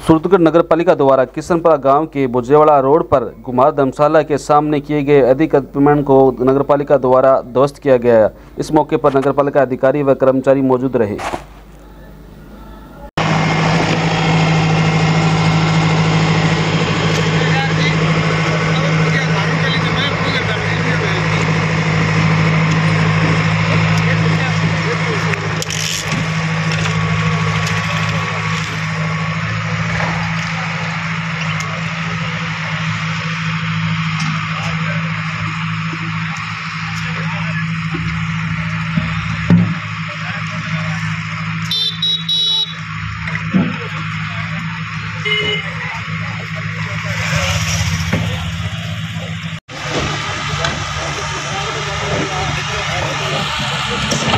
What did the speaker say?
सूरतगढ़ नगर पालिका द्वारा किशनपुरा गाँव के बुजेवाड़ा रोड पर कुमार धर्मशाला के सामने किए गए अतिक्रमण को नगर पालिका द्वारा ध्वस्त किया गया। इस मौके पर नगर पालिका अधिकारी व कर्मचारी मौजूद रहे। Thank you.